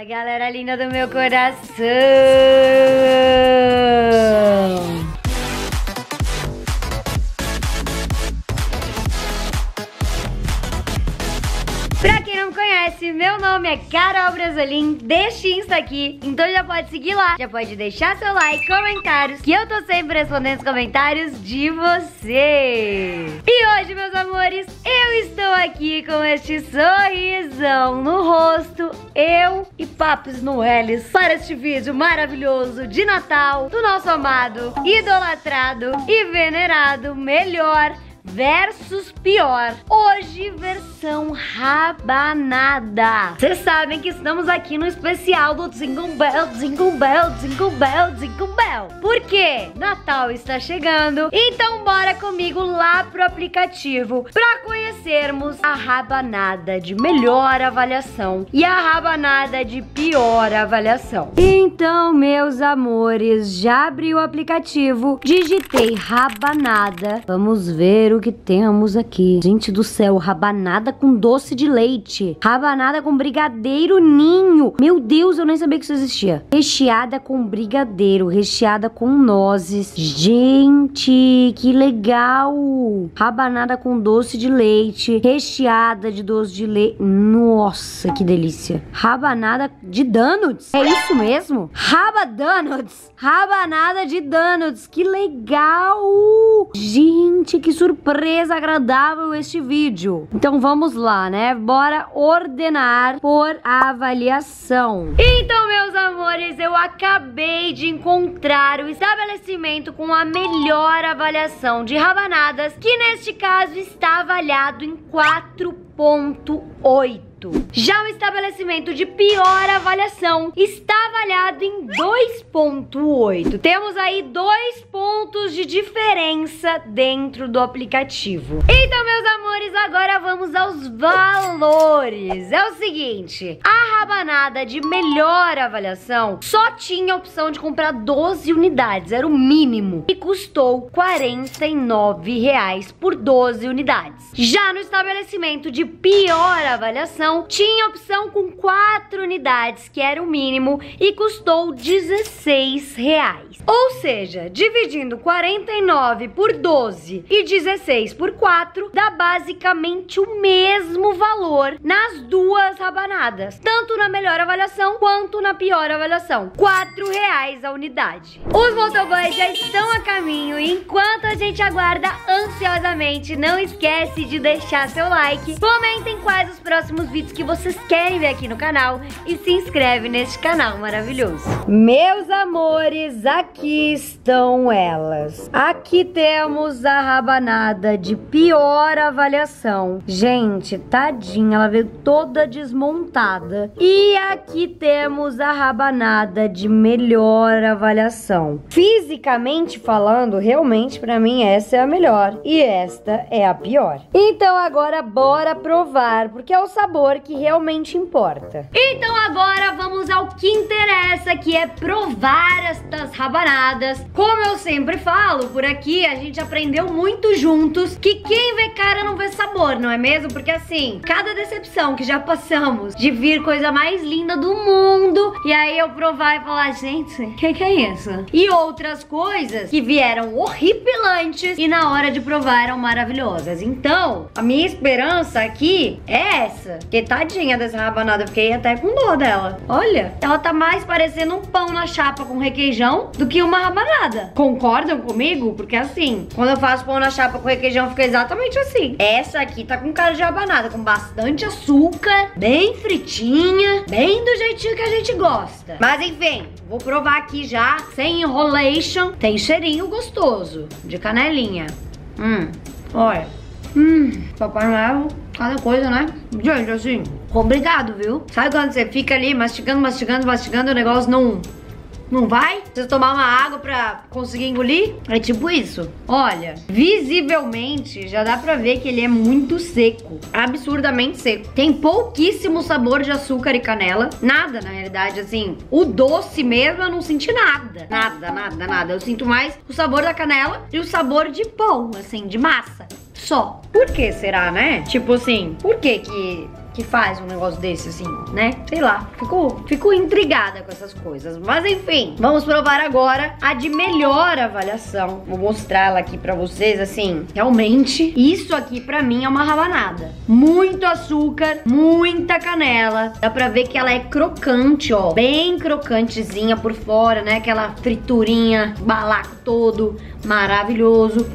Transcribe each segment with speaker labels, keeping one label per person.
Speaker 1: Fala, galera linda do meu coração! Nome é Carol Brasolim, deste Insta aqui, então já pode seguir lá, já pode deixar seu like, comentários, que eu tô sempre respondendo os comentários de você. E hoje, meus amores, eu estou aqui com este sorrisão no rosto, eu e Papos Noelis, para este vídeo maravilhoso de Natal do nosso amado, idolatrado e venerado melhor versus pior. Hoje, versão rabanada. Vocês sabem que estamos aqui no especial do Jingle Bell, Jingle Bell, Jingle Bell, Jingle Bell. Por quê? Natal está chegando, então bora comigo lá pro aplicativo para conhecermos a rabanada de melhor avaliação e a rabanada de pior avaliação. Então, meus amores, já abri o aplicativo, digitei rabanada. Vamos ver o que temos aqui. Gente do céu, rabanada com doce de leite. Rabanada com brigadeiro ninho. Meu Deus, eu nem sabia que isso existia. Recheada com brigadeiro, recheada com nozes. Gente, que legal. Rabanada com doce de leite, recheada de doce de leite. Nossa, que delícia. Rabanada de donuts. É isso mesmo? Raba donuts. Rabanada de donuts. Que legal. Gente, que surpresa agradável este vídeo. Então vamos lá, né? Bora ordenar por avaliação. Então, meus amores, eu acabei de encontrar o estabelecimento com a melhor avaliação de rabanadas, que neste caso está avaliado em 4.8. Já o estabelecimento de pior avaliação está avaliado em 2.8. Temos aí dois pontos de diferença dentro do aplicativo. Então, meus amores, agora vamos aos valores. É o seguinte, a rabanada de melhor avaliação só tinha a opção de comprar 12 unidades, era o mínimo, e custou R$ reais por 12 unidades. Já no estabelecimento de pior avaliação, tinha opção com 4 unidades, que era o mínimo, e custou 16 reais. Ou seja, dividindo 49 por 12 e 16 por 4, dá basicamente o mesmo valor nas duas rabanadas, tanto na melhor avaliação quanto na pior avaliação. 4 reais a unidade. Os motoboys já estão a caminho e enquanto a gente aguarda ansiosamente, não esquece de deixar seu like, comentem quais os próximos vídeos vídeos que vocês querem ver aqui no canal e se inscreve neste canal maravilhoso. Meus amores, aqui estão elas. Aqui temos a rabanada de pior avaliação. Gente, tadinha, ela veio toda desmontada. E aqui temos a rabanada de melhor avaliação. Fisicamente falando, realmente para mim essa é a melhor e esta é a pior. Então agora bora provar, porque é o sabor que realmente importa. Então agora vamos ao que interessa, que é provar estas rabanadas. Como eu sempre falo, por aqui a gente aprendeu muito juntos que quem vê cara não vê sabor, não é mesmo? Porque assim, cada decepção que já passamos de vir coisa mais linda do mundo, e aí eu provar e falar, gente, o que, que é isso? E outras coisas que vieram horripilantes e na hora de provar eram maravilhosas. Então, a minha esperança aqui é essa, que tadinha dessa rabanada, fiquei até com dor dela. Olha, ela tá mais parecendo um pão na chapa com requeijão do que uma rabanada. Concordam comigo? Porque assim, quando eu faço pão na chapa com requeijão, fica exatamente assim. Essa aqui tá com cara de rabanada, com bastante açúcar, bem fritinha, bem do jeitinho que a gente gosta. Mas enfim, vou provar aqui já, sem enrolation. Tem cheirinho gostoso, de canelinha. Hum, olha. Hum, Papai Noel cada coisa, né? Gente, assim, obrigado, viu? Sabe quando você fica ali mastigando, mastigando, mastigando, o negócio não... Não vai? Precisa tomar uma água pra conseguir engolir? É tipo isso. Olha, visivelmente já dá pra ver que ele é muito seco. Absurdamente seco. Tem pouquíssimo sabor de açúcar e canela. Nada, na realidade, assim. O doce mesmo eu não senti nada. Nada, nada, nada. Eu sinto mais o sabor da canela e o sabor de pão, assim, de massa só. Por que será, né? Tipo assim, por que que que faz um negócio desse assim, né? Sei lá, fico, fico intrigada com essas coisas. Mas enfim, vamos provar agora a de melhor avaliação. Vou mostrar ela aqui pra vocês, assim, realmente, isso aqui pra mim é uma rabanada. Muito açúcar, muita canela. Dá pra ver que ela é crocante, ó, bem crocantezinha por fora, né? Aquela friturinha, balaco todo, maravilhoso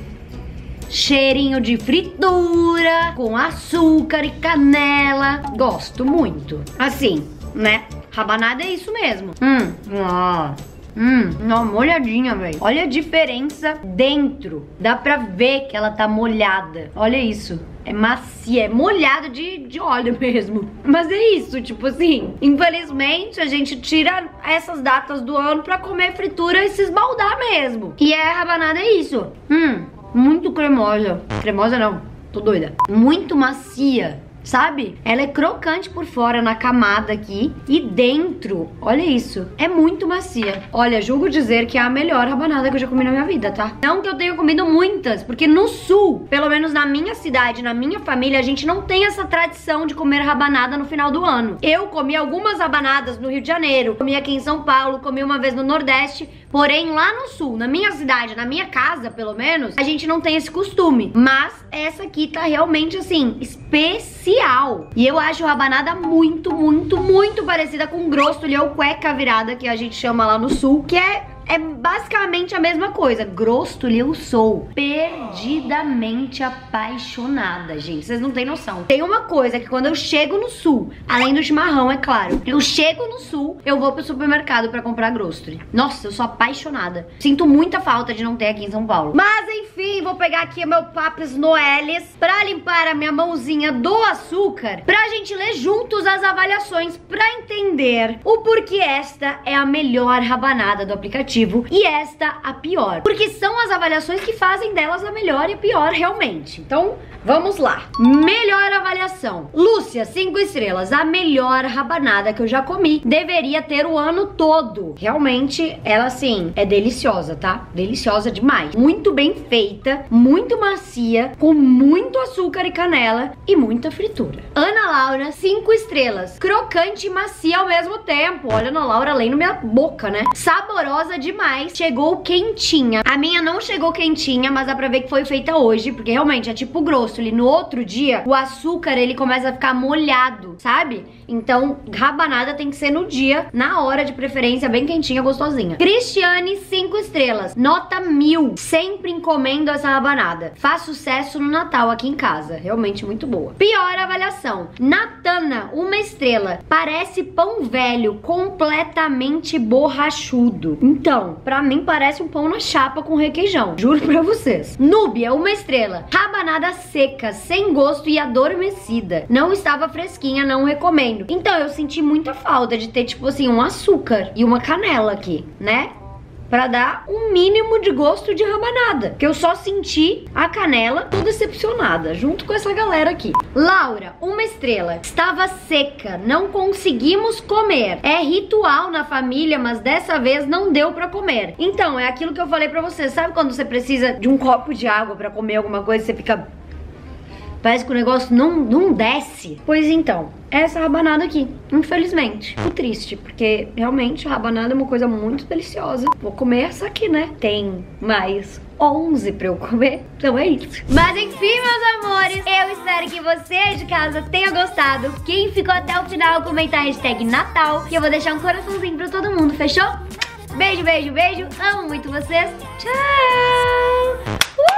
Speaker 1: cheirinho de fritura, com açúcar e canela. Gosto muito. Assim, né? Rabanada é isso mesmo. Hum, ó. Hum, uma molhadinha, velho. Olha a diferença dentro. Dá pra ver que ela tá molhada. Olha isso. É macia, é molhada de, de óleo mesmo. Mas é isso, tipo assim. Infelizmente, a gente tira essas datas do ano pra comer fritura e se esbaldar mesmo. E é rabanada, é isso. Hum, muito cremosa. Cremosa não, tô doida. Muito macia sabe? Ela é crocante por fora na camada aqui e dentro, olha isso, é muito macia. Olha, julgo dizer que é a melhor rabanada que eu já comi na minha vida, tá? Não que eu tenha comido muitas, porque no sul, pelo menos na minha cidade, na minha família, a gente não tem essa tradição de comer rabanada no final do ano. Eu comi algumas rabanadas no Rio de Janeiro, comi aqui em São Paulo, comi uma vez no Nordeste, porém lá no sul, na minha cidade, na minha casa, pelo menos, a gente não tem esse costume. Mas essa aqui tá realmente assim, especial e eu acho rabanada muito, muito, muito parecida com grostulho ou cueca virada, que a gente chama lá no sul, que é é basicamente a mesma coisa. Grosto eu sou perdidamente apaixonada, gente. Vocês não têm noção. Tem uma coisa que quando eu chego no sul, além do chimarrão, é claro, eu chego no sul, eu vou pro supermercado pra comprar Grostoli. Nossa, eu sou apaixonada. Sinto muita falta de não ter aqui em São Paulo. Mas enfim, vou pegar aqui meu Papes Noelis pra limpar a minha mãozinha do açúcar, pra gente ler juntos as avaliações pra entender o porquê esta é a melhor rabanada do aplicativo e esta a pior. Porque são as avaliações que fazem delas a melhor e a pior realmente. Então, vamos lá. Melhor avaliação. Lúcia, 5 estrelas. A melhor rabanada que eu já comi. Deveria ter o ano todo. Realmente, ela assim, é deliciosa, tá? Deliciosa demais. Muito bem feita, muito macia, com muito açúcar e canela e muita fritura. Ana Laura, 5 estrelas. Crocante e macia ao mesmo tempo. Olha, Ana Laura lendo minha boca, né? Saborosa de demais. Chegou quentinha. A minha não chegou quentinha, mas dá pra ver que foi feita hoje, porque realmente é tipo grosso. Ali no outro dia, o açúcar ele começa a ficar molhado, sabe? Então, rabanada tem que ser no dia, na hora de preferência, bem quentinha, gostosinha. Cristiane, 5 estrelas. Nota mil. Sempre encomendo essa rabanada. Faz sucesso no Natal aqui em casa. Realmente muito boa. Pior avaliação. Natana, uma estrela. Parece pão velho, completamente borrachudo. Então, então, pra mim parece um pão na chapa com requeijão. Juro pra vocês. Núbia, uma estrela. Rabanada seca, sem gosto e adormecida. Não estava fresquinha, não recomendo. Então, eu senti muita falta de ter, tipo assim, um açúcar e uma canela aqui, né? Para dar um mínimo de gosto de rabanada. Que eu só senti a canela, tô decepcionada, junto com essa galera aqui. Laura, uma estrela. Estava seca, não conseguimos comer. É ritual na família, mas dessa vez não deu para comer. Então, é aquilo que eu falei para você. Sabe quando você precisa de um copo de água para comer alguma coisa você fica Parece que o negócio não, não desce. Pois então, essa rabanada aqui, infelizmente. Fico triste, porque realmente rabanada é uma coisa muito deliciosa. Vou comer essa aqui, né? Tem mais 11 pra eu comer, então é isso. Mas enfim, meus amores, eu espero que você de casa tenha gostado. Quem ficou até o final, comenta a hashtag Natal, que eu vou deixar um coraçãozinho pra todo mundo, fechou? Beijo, beijo, beijo. Amo muito vocês. Tchau!